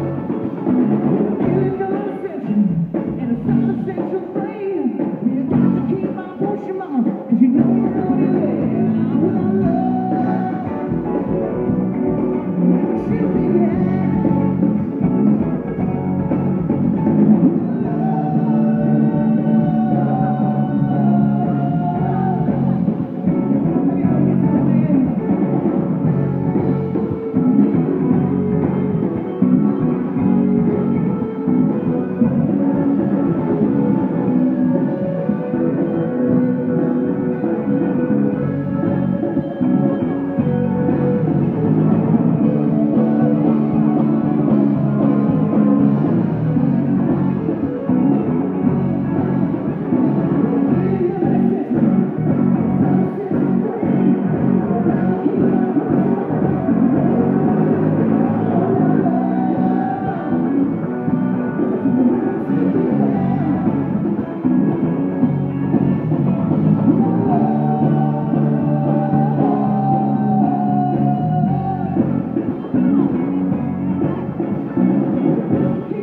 Thank Here.